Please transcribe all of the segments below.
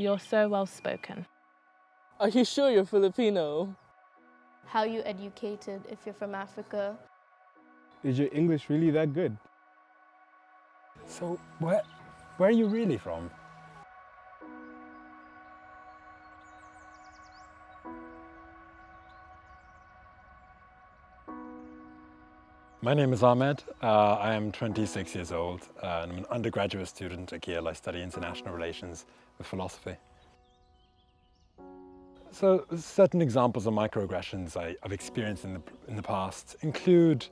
You're so well spoken. Are you sure you're Filipino? How you educated if you're from Africa? Is your English really that good? So, where, where are you really from? My name is Ahmed. Uh, I am 26 years old uh, and I'm an undergraduate student at Keele. I study international relations with philosophy. So certain examples of microaggressions I, have experienced in the, in the past include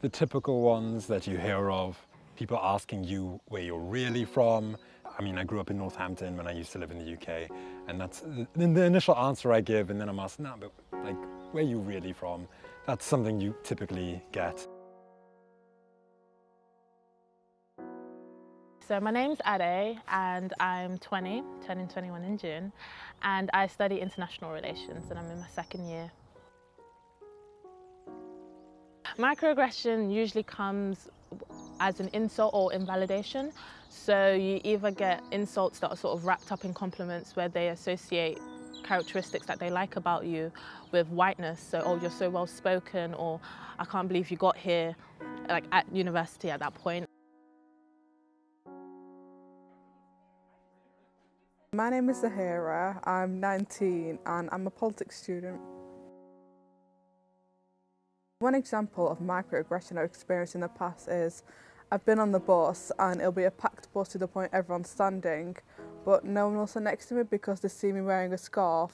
the typical ones that you hear of, people asking you where you're really from. I mean, I grew up in Northampton when I used to live in the UK, and that's the, the initial answer I give, and then I'm asked, no, but like, where you really from? That's something you typically get. So my name's Ade and I'm 20, turning 21 in June, and I study international relations and I'm in my second year. Microaggression usually comes as an insult or invalidation. So you either get insults that are sort of wrapped up in compliments where they associate characteristics that they like about you with whiteness. So, oh, you're so well spoken, or I can't believe you got here, like at university at that point. My name is Zahira, I'm 19 and I'm a politics student. One example of microaggression I've experienced in the past is I've been on the bus and it'll be a packed bus to the point everyone's standing but no one will sit next to me because they see me wearing a scarf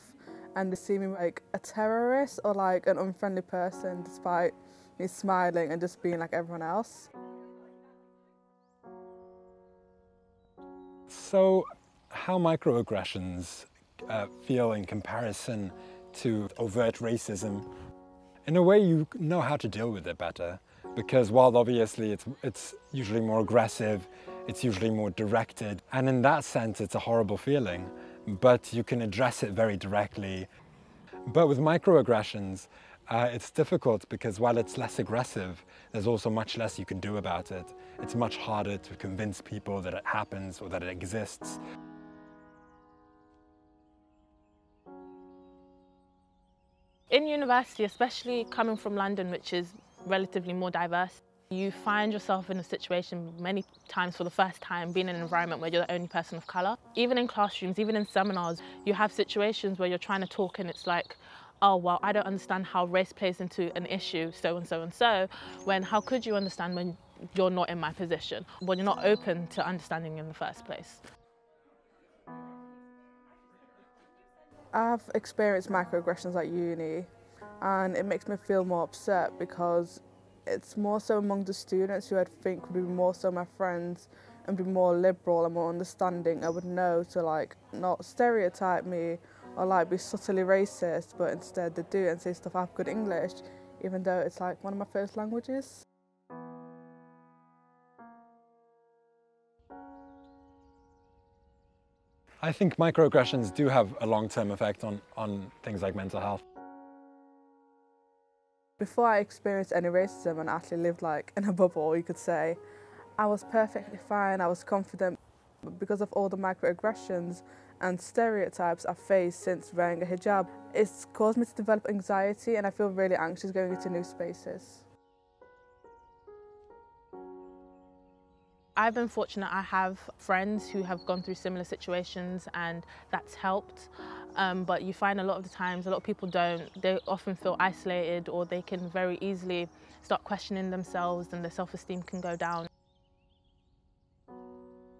and they see me like a terrorist or like an unfriendly person despite me smiling and just being like everyone else. So how microaggressions uh, feel in comparison to overt racism. In a way, you know how to deal with it better because while obviously it's, it's usually more aggressive, it's usually more directed, and in that sense, it's a horrible feeling, but you can address it very directly. But with microaggressions, uh, it's difficult because while it's less aggressive, there's also much less you can do about it. It's much harder to convince people that it happens or that it exists. Especially coming from London, which is relatively more diverse, you find yourself in a situation many times for the first time being in an environment where you're the only person of colour. Even in classrooms, even in seminars, you have situations where you're trying to talk and it's like, oh, well, I don't understand how race plays into an issue, so and so and so, when how could you understand when you're not in my position, when you're not open to understanding in the first place? I've experienced microaggressions at uni and it makes me feel more upset because it's more so among the students who I think would be more so my friends and be more liberal and more understanding. I would know to like not stereotype me or like be subtly racist, but instead they do and say stuff I have good English, even though it's like one of my first languages. I think microaggressions do have a long-term effect on, on things like mental health. Before I experienced any racism and actually lived like in a bubble, you could say, I was perfectly fine, I was confident. But because of all the microaggressions and stereotypes I've faced since wearing a hijab, it's caused me to develop anxiety and I feel really anxious going into new spaces. I've been fortunate I have friends who have gone through similar situations and that's helped. Um, but you find a lot of the times a lot of people don't. They often feel isolated or they can very easily start questioning themselves and their self-esteem can go down.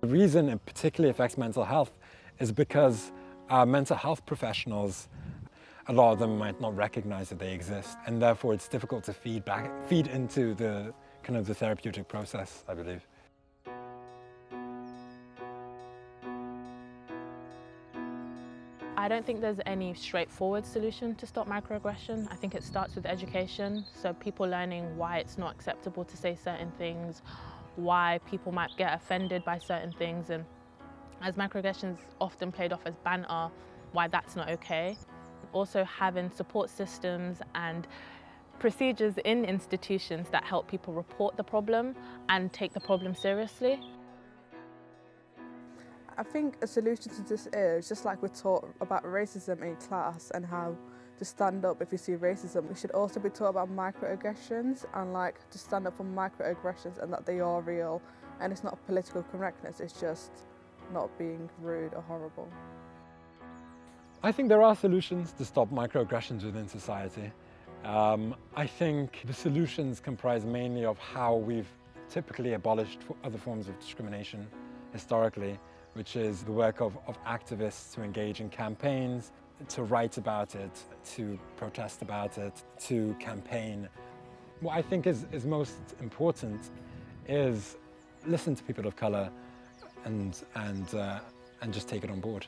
The reason it particularly affects mental health is because uh, mental health professionals a lot of them might not recognize that they exist and therefore it's difficult to feed back feed into the kind of the therapeutic process I believe. I don't think there's any straightforward solution to stop microaggression. I think it starts with education, so people learning why it's not acceptable to say certain things, why people might get offended by certain things, and as microaggressions often played off as banter, why that's not okay. Also having support systems and procedures in institutions that help people report the problem and take the problem seriously. I think a solution to this is just like we're taught about racism in class and how to stand up if you see racism. We should also be taught about microaggressions and like to stand up for microaggressions and that they are real and it's not political correctness, it's just not being rude or horrible. I think there are solutions to stop microaggressions within society. Um, I think the solutions comprise mainly of how we've typically abolished other forms of discrimination historically, which is the work of, of activists to engage in campaigns, to write about it, to protest about it, to campaign. What I think is, is most important is listen to people of colour and, and, uh, and just take it on board.